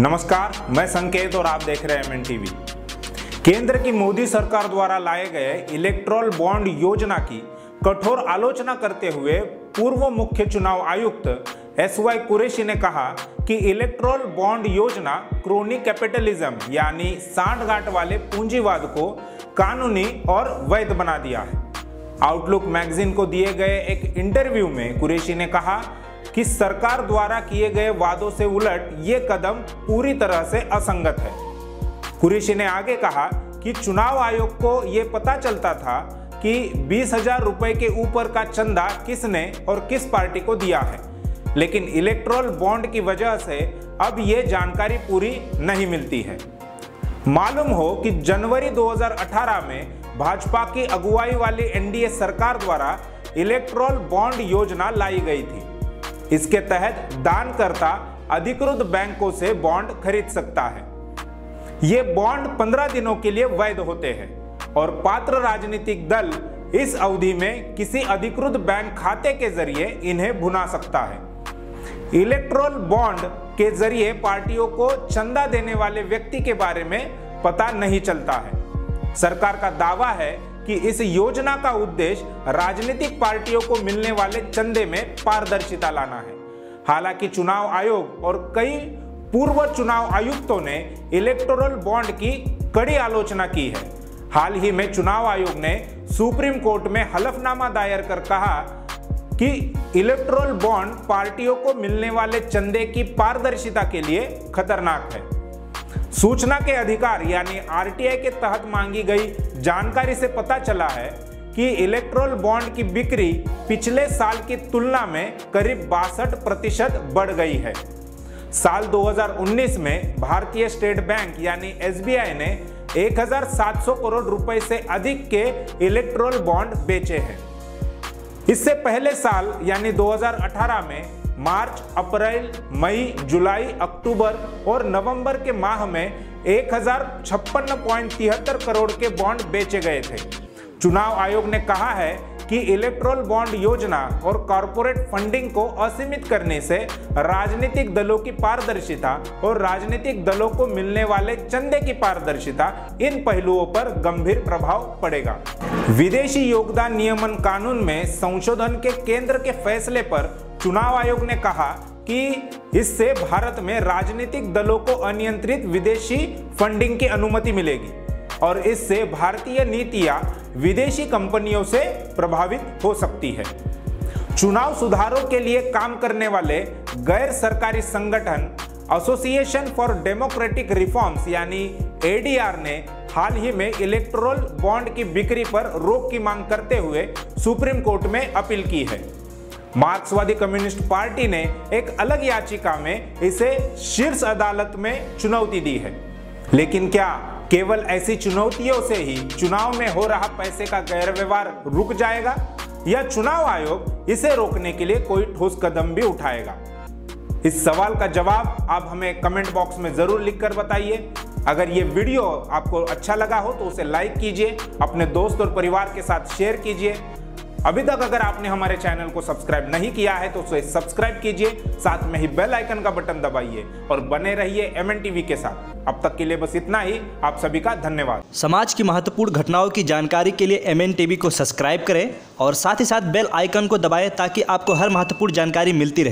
नमस्कार, मैं संकेत और आप देख रहे हैं एम टीवी। केंद्र की मोदी सरकार द्वारा लाए गए इलेक्ट्रॉल बॉन्ड योजना की कठोर आलोचना करते हुए पूर्व मुख्य चुनाव आयुक्त एस वाई कुरेशी ने कहा कि इलेक्ट्रॉल बॉन्ड योजना क्रोनी कैपिटलिज्म, यानी सांठ गांठ वाले पूंजीवाद को कानूनी और वैध बना दिया है। आउटलुक मैगजीन को दिए गए एक इंटरव्यू में कुरेशी ने कहा कि सरकार द्वारा किए गए वादों से उलट ये कदम पूरी तरह से असंगत है। कुरेशी ने आगे कहा कि चुनाव आयोग को ये पता चलता था कि बीस हज़ार रुपए के ऊपर का चंदा किसने और किस पार्टी को दिया है। लेकिन इलेक्ट्रोल बॉन्ड की वजह से अब ये जानकारी पूरी नहीं मिलती है। मालूम हो कि जनवरी 2018 में भाजपा की अगुवाई वाली एनडीए सरकार द्वारा इलेक्ट्रोल बॉन्ड योजना लाई गई थी। इसके तहत दानकर्ता अधिकृत बैंकों से बॉन्ड खरीद सकता है। ये बॉन्ड 15 दिनों के लिए वैध होते हैं और पात्र राजनीतिक दल इस अवधि में किसी अधिकृत बैंक खाते के ज़रिए इन्हें भुना सकता है। इलेक्ट्रोल बॉन्ड के ज़रिए पार्टियों को चंदा देने वाले व्यक्ति के बारे में पता नहीं चलता है। सरकार का दावा है कि इस योजना का उद्देश्य राजनीतिक पार्टियों को मिलने वाले चंदे में पारदर्शिता लाना है। हालाँकि चुनाव आयोग और कई पूर्व चुनाव आयुक्तों ने इलेक्टोरल बॉन्ड की कड़ी आलोचना की है। हाल ही में चुनाव आयोग ने सुप्रीम कोर्ट में हलफनामा दायर कर कहा कि इलेक्ट्रोल बॉन्ड पार्टियों को मिलने वाले चंदे की पारदर्शिता के लिए खतरनाक है। सूचना के अधिकार, यानी आरटीआई के तहत मांगी गई जानकारी से पता चला है कि इलेक्ट्रोल बॉन्ड की बिक्री पिछले साल की तुलना में करीब बासठ प्रतिशत बढ़ गई है। साल 2019 में भारतीय स्टेट बैंक, यानी एसबीआई ने 1700 करोड़ रुपए से अधिक के इलेक्ट्रोल बॉन्ड बेचे हैं। इससे पहले साल, यानी 2018 में मार्च, अप्रैल, मई, जुलाई, अक्टूबर और नवंबर के माह में एक करोड़ के बॉन्ड बेचे गए थे। चुनाव आयोग ने कहा है कि इलेक्ट्रोल बॉन्ड योजना और कॉरपोरेट फंडिंग को असीमित करने से राजनीतिक दलों की पारदर्शिता और राजनीतिक दलों को मिलने वाले चंदे की पारदर्शिता इन पहलुओं पर गंभीर प्रभाव पड़ेगा। विदेशी योगदान नियमन कानून में संशोधन के केंद्र के फैसले पर चुनाव आयोग ने कहा कि इससे भारत में राजनीतिक दलों को अनियंत्रित विदेशी फंडिंग की अनुमति मिलेगी और इससे भारतीय नीतियाँ विदेशी कंपनियों से प्रभावित हो सकती है। चुनाव सुधारों के लिए काम करने वाले गैर सरकारी संगठन एसोसिएशन फॉर डेमोक्रेटिक रिफॉर्म्स यानी एडीआर ने हाल ही में इलेक्ट्रोल बॉन्ड की बिक्री पर रोक की मांग करते हुए सुप्रीम कोर्ट में अपील की है। मार्क्सवादी कम्युनिस्ट पार्टी ने एक अलग याचिका में इसे शीर्ष अदालत में चुनौती दी है। लेकिन क्या केवल ऐसी चुनौतियों से ही चुनाव में हो रहा पैसे का गैर व्यवहार रुक जाएगा? या चुनाव आयोग इसे रोकने के लिए कोई ठोस कदम भी उठाएगा? इस सवाल का जवाब आप हमें कमेंट बॉक्स में ज़रूर लिखकर बताइए। अगर ये वीडियो आपको अच्छा लगा हो तो उसे लाइक कीजिए, अपने दोस्त और परिवार के साथ शेयर कीजिए। अभी तक अगर आपने हमारे चैनल को सब्सक्राइब नहीं किया है तो उसे सब्सक्राइब कीजिए, साथ में ही बेल आइकन का बटन दबाइए और बने रहिए एम टीवी के साथ। अब तक के लिए बस इतना ही। आप सभी का धन्यवाद। समाज की महत्वपूर्ण घटनाओं की जानकारी के लिए एम टीवी को सब्सक्राइब करें और साथ ही साथ बेल आइकन को दबाएँ ताकि आपको हर महत्वपूर्ण जानकारी मिलती रहे।